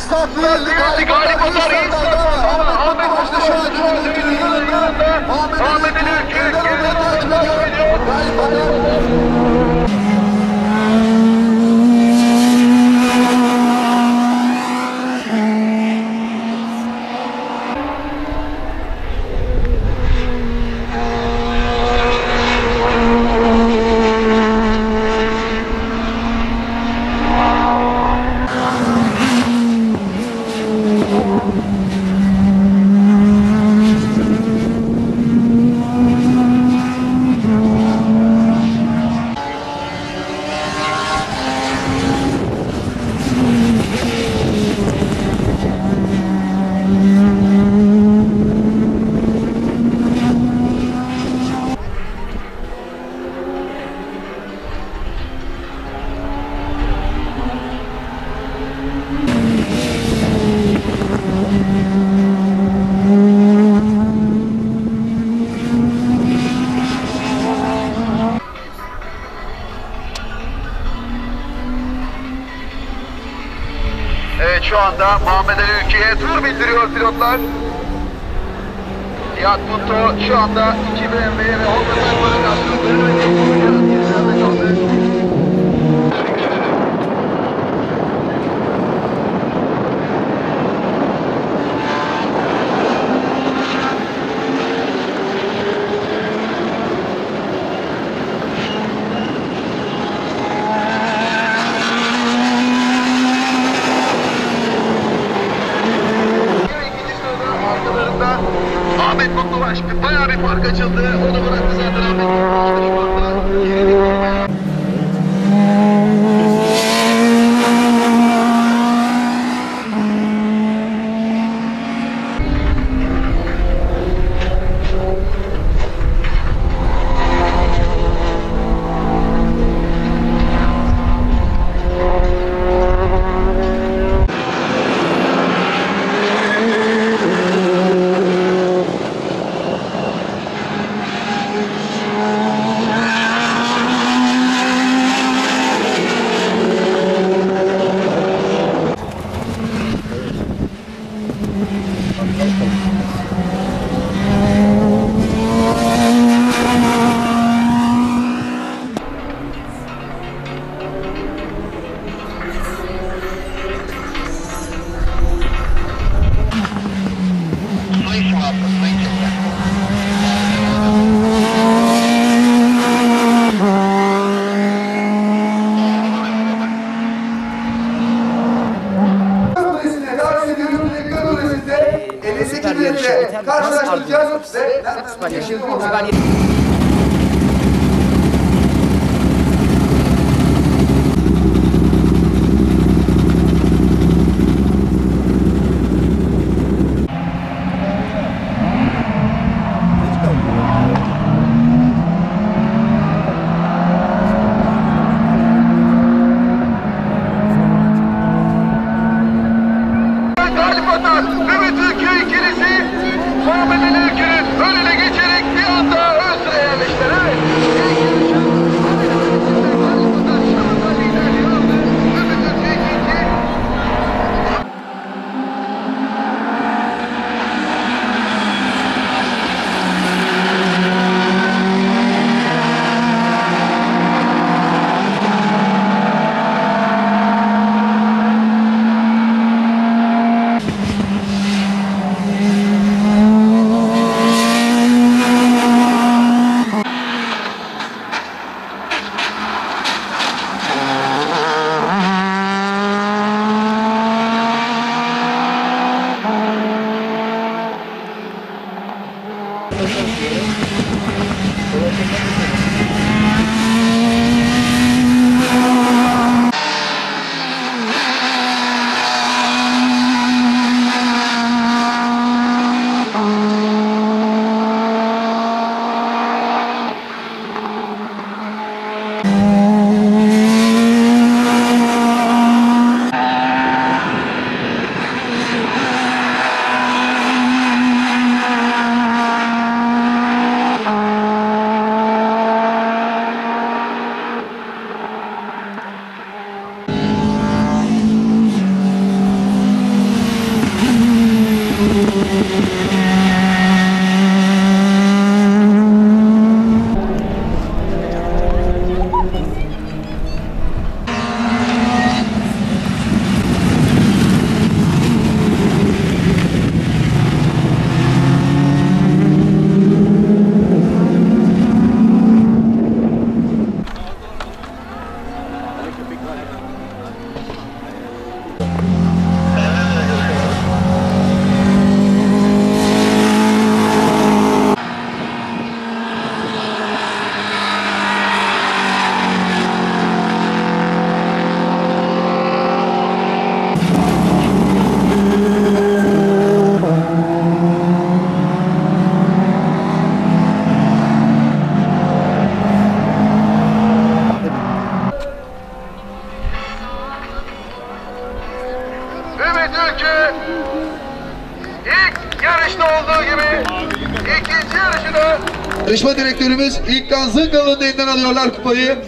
start değildi. Galip Atar Ahmet Usta şu anda Trabzon'un yanında. Ahmet'in ülkü geride devam ediyor. Evet şu anda Muhammed Ali Ülke'ye tur bildiriyor pilotlar. Nihat Mutlu şu anda 2 BMW'ye ve Honda Type karşılıklı Ahmet Mutlubaş bir bayağı bir fark açıldı. Onu bıraktı zaten Ahmet Mutlubaş karşılaştıracağız ve Put it Ümit Ülkü ilk yarışta olduğu gibi ikinci yarışı da Yarışma direktörümüz İlkan Zıngalı'nın elinden alıyorlar kupayı.